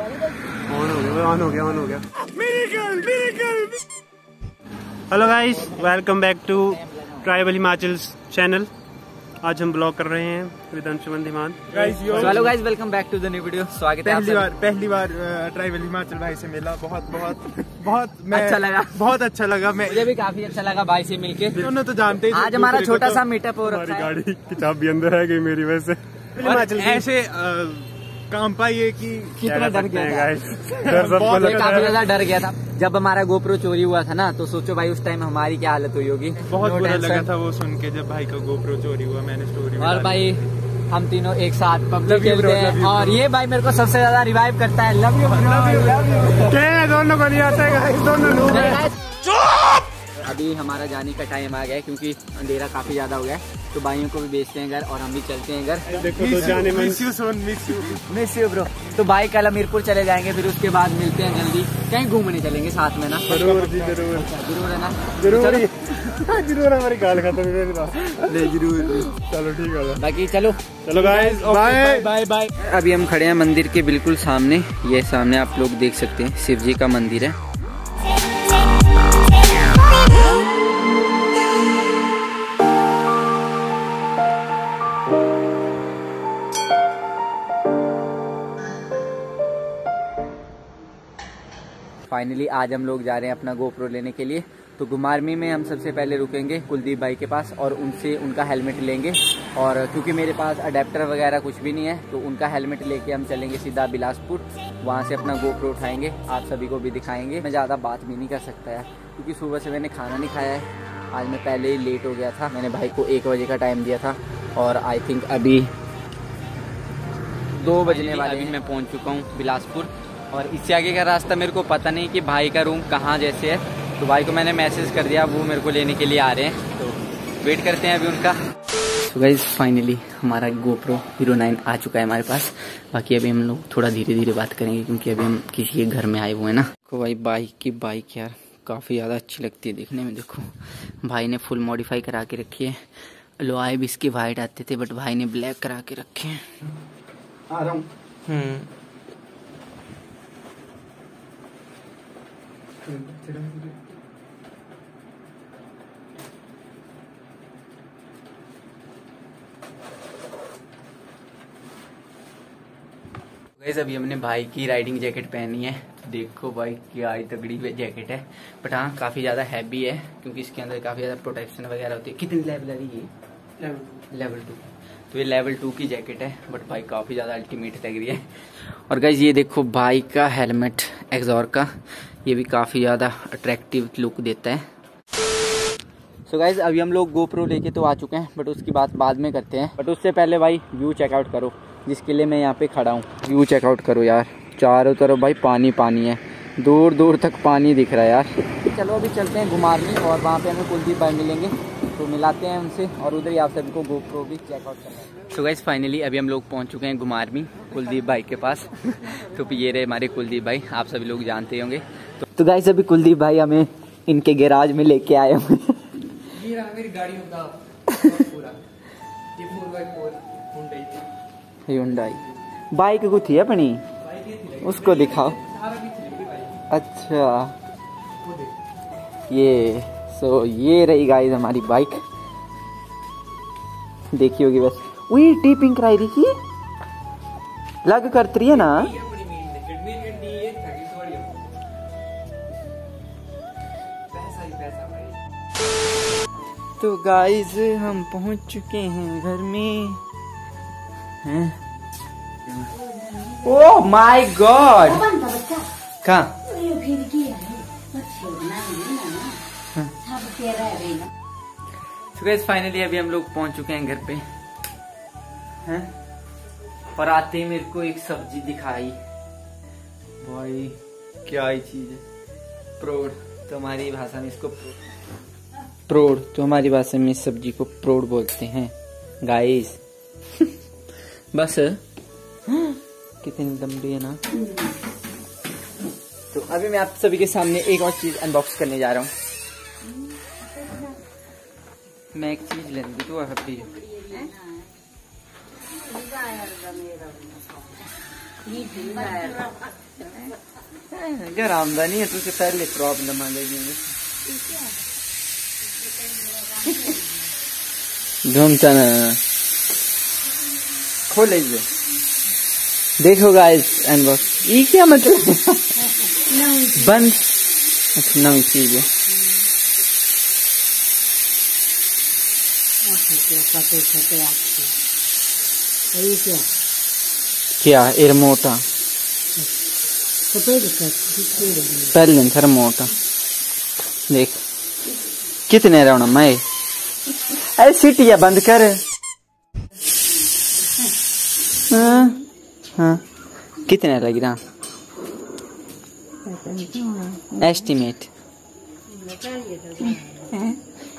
On हो गया on हो गया ऑन हो गया hello guys welcome back to tribal Himachal channel आज हम ब्लॉग कर रहे हैं with Anshuman Dhiman. Hello guys welcome back to the new video स्वागत है पहली बार पहली बार ट्राइबल हिमाचल भाई से मिला। बहुत बहुत बहुत मैं अच्छा लगा। बहुत अच्छा लगा मैं। मुझे भी काफ़ी अच्छा लगा भाई से मिलके। दोनों तो जानते ही आज हमारा छोटा तो। सा मीटअप हो रहा है। गाड़ी की चाबी अंदर है गई मेरी वजह से ऐसे काम पाइए कि कितना डर गया था। गाइस डर सबको बहुत काफ़ी ज़्यादा डर गया था। जब हमारा गोप्रो चोरी हुआ था ना तो सोचो भाई उस टाइम हमारी क्या हालत हुई होगी? बहुत बुरा लगा था वो सुन के जब भाई का गोप्रो चोरी हुआ मैंने स्टोरी और भाई हम तीनों एक साथ पबजी Love खेलते हैं। और ये भाई मेरे को सबसे ज़्यादा रिवाइव करता है। लव यू क्या दोनों को नहीं आता है गाइस दोनों लोग अभी हमारा जाने का टाइम आ गया है क्योंकि अंधेरा काफ़ी ज़्यादा हो गया है। तो भाइयों को भी बेचते हैं घर और हम भी चलते हैं घर। देखो तो miss you soon miss you miss you bro तो भाई कल हमीरपुर चले जाएँगे फिर उसके बाद मिलते हैं जल्दी। कहीं घूमने चलेंगे साथ में ना? ज़रूर जी ज़रूर ज़रूर। है ना? ज़रूर ज़रूर हमारी गाल खत्म ज़रूर चलो ठीक है। बाकी चलो। चलो गाइस बाय बाय बाय अभी हम खड़े हैं मंदिर के बिल्कुल सामने। ये सामने आप लोग देख सकते हैं शिव जी का मंदिर है। फाइनली आज हम लोग जा रहे हैं अपना गोप्रो लेने के लिए। तो गुमारमी में हम सबसे पहले रुकेंगे कुलदीप भाई के पास और उनसे उनका हेलमेट लेंगे। और क्योंकि मेरे पास अडेप्टर वगैरह कुछ भी नहीं है तो उनका हेलमेट लेके हम चलेंगे सीधा बिलासपुर। वहाँ से अपना गोप्रो उठाएँगे। आप सभी को भी दिखाएँगे। मैं ज़्यादा बात भी नहीं कर सकता यार क्योंकि सुबह से मैंने खाना नहीं खाया है। आज मैं पहले ही लेट हो गया था। मैंने भाई को एक बजे का टाइम दिया था और आई थिंक अभी दो बजने वाले मैं पहुँच चुका हूँ बिलासपुर। और इससे आगे का रास्ता मेरे को पता नहीं कि भाई का रूम कहाँ जैसे है। तो भाई को मैंने मैसेज कर दिया वो मेरे को लेने के लिए आ रहे हैं। तो वेट करते हैं अभी उनका। तो गाइज़ फाइनली हमारा गोप्रो हीरो नाइन आ चुका है हमारे पास। बाकी अभी हम लोग थोड़ा धीरे धीरे बात करेंगे क्योंकि अभी हम किसी के घर में आए हुए हैं ना। देखो भाई बाइक की बाइक यार काफ़ी ज़्यादा अच्छी लगती है देखने में देखो। भाई ने फुल मॉडिफाई करा के रखी है। लोआए भी इसके वाइट आते थे बट भाई ने ब्लैक करा के रखे हैं। आ रहा हूँ। गाइस अभी हमने भाई की राइडिंग जैकेट पहनी है। देखो भाई क्या ही तगड़ी जैकेट है। बट हाँ काफ़ी ज़्यादा हैवी है क्योंकि इसके अंदर काफ़ी ज़्यादा प्रोटेक्शन वगैरह होती है। कितनी लेवल है ये? लेवल टू तो ये लेवल टू की जैकेट है बट भाई काफ़ी ज़्यादा अल्टीमेट लग रही है। और गाइज़ ये देखो भाई का हेलमेट एग्जॉर का। ये भी काफ़ी ज़्यादा अट्रैक्टिव लुक देता है। सो so गाइज़ अभी हम लोग गोप्रो लेके तो आ चुके हैं बट उसकी बात बाद में करते हैं। बट उससे पहले भाई व्यू चेकआउट करो जिसके लिए मैं यहाँ पे खड़ा हूँ। व्यू चेकआउट करो यार। चारों तरफ़ भाई पानी पानी है। दूर दूर तक पानी दिख रहा है यार। चलो अभी चलते हैं घुमा और वहाँ पे हमें कुलदीप भाई मिलेंगे। तो मिलाते हैं उनसे और उधर ही आप सभी को गोप्रो भी चेकआउट करना है। सो गाइज़ फाइनली अभी हम लोग पहुँच चुके हैं घुमारमी कुलदीप भाई के पास। तो ये रहे हमारे कुलदीप भाई आप सभी लोग जानते होंगे। तो, तो गाइज़ अभी कुलदीप भाई हमें इनके गैराज में लेके आए हुए हैं। Hyundai बाइक को थी अपनी? उसको दिखाओ। अच्छा। ये सो so, ये रही गाइस हमारी बाइक देखी होगी बस. वही टीपिंग कराई रही की लग करती है ना? तो गाइस हम पहुँच चुके हैं घर में. हैं? ओह माय गॉड कहाँ? तो गाइस फाइनली अभी हम लोग पहुँच चुके हैं घर पे। हैं? और आते ही मेरे को एक सब्ज़ी दिखाई। भाई, क्या ही चीज़ है। प्रोड तो हमारी भाषा में इसको प्रोड तो हमारी भाषा में इस सब्ज़ी को प्रोड बोलते हैं। गाइस बस। कितनी लंबी है ना। तो अभी मैं आप सभी के सामने एक और चीज़ अनबॉक्स करने जा रहा हूँ। मैं एक चीज़ लेंगी तो अभी घर आमदनी है तुझे पहले प्रॉब्लम आ गई घूमता ना खोल लीजिए देखो गाइस अनबॉक्स ये क्या मतलब? बंद। अच्छा नवी चीज़ है क्या ये रिमोट आ पहले था रिमोट देख कितने रहना मैं? अरे सीटिया बंद कर। हाँ हाँ कितने लग रहा? एस्टिमेट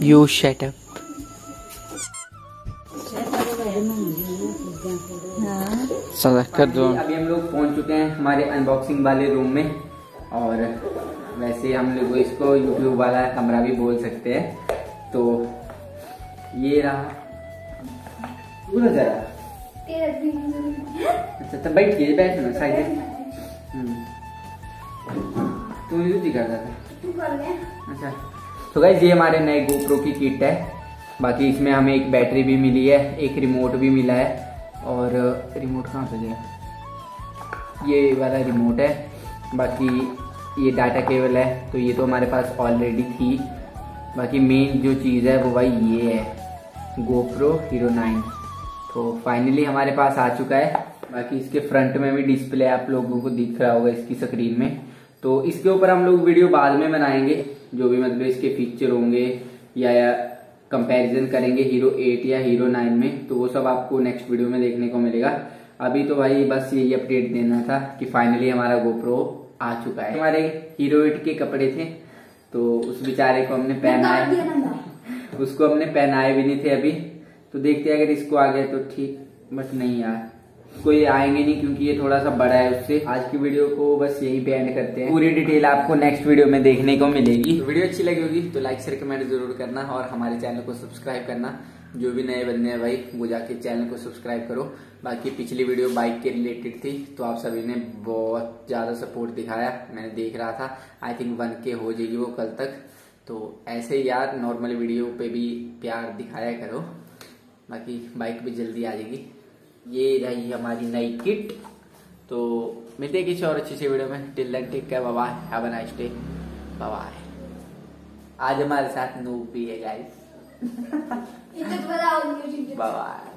यू शट अप हाँ कर दो। अभी हम लोग पहुँच चुके हैं हमारे अनबॉक्सिंग वाले रूम में और वैसे हम लोग इसको यूट्यूब वाला कमरा भी बोल सकते हैं। तो ये रहा। जरा। अच्छा तो बैठ के बैठ ना साइड तू यूज़ ही करता था। अच्छा। तो गाइज़ ये हमारे नए गोप्रो की किट है। बाकी इसमें हमें एक बैटरी भी मिली है, एक रिमोट भी मिला है। और रिमोट कहाँ पे गया? ये वाला रिमोट है। बाकी ये डाटा केबल है तो ये तो हमारे पास ऑलरेडी थी। बाकी मेन जो चीज़ है, वो भाई ये है गोप्रो हीरो नाइन तो फाइनली हमारे पास आ चुका है। बाकी इसके फ्रंट में भी डिस्प्ले आप लोगों को दिख रहा होगा इसकी स्क्रीन में। तो इसके ऊपर हम लोग वीडियो बाद में बनाएँगे। जो भी मतलब इसके फीचर होंगे या, या कंपैरिजन करेंगे हीरो एट या हीरो नाइन में तो वो सब आपको नेक्स्ट वीडियो में देखने को मिलेगा। अभी तो भाई बस यही अपडेट देना था कि फाइनली हमारा गोप्रो आ चुका है। हमारे हीरो 8 के कपड़े थे तो उस बेचारे को हमने पहनाए उसको हमने पहनाए भी नहीं थे अभी। तो देखते अगर इसको आ गया तो ठीक बट नहीं यार। कोई आएँगे नहीं क्योंकि ये थोड़ा सा बड़ा है उससे। आज की वीडियो को बस यही पे एंड करते हैं। पूरी डिटेल आपको नेक्स्ट वीडियो में देखने को मिलेगी। तो वीडियो अच्छी लगी होगी तो लाइक शेयर कमेंट ज़रूर करना और हमारे चैनल को सब्सक्राइब करना। जो भी नए बंदे हैं भाई, वो जाके चैनल को सब्सक्राइब करो। बाकी पिछली वीडियो बाइक के रिलेटेड थी तो आप सभी ने बहुत ज़्यादा सपोर्ट दिखाया। मैंने देख रहा था। आई थिंक वन के हो जाएगी वो कल तक। तो ऐसे यार नॉर्मल वीडियो पे भी प्यार दिखाया करो। बाकी बाइक भी जल्दी आ जाएगी। ये रही हमारी नई किट। तो मिलते हैं किसी और अच्छी सी वीडियो में। Till then take care bye have a nice day bye आज हमारे साथ नूब भी है गाइस इज़्ज़त बताओ म्यूज़िक बाय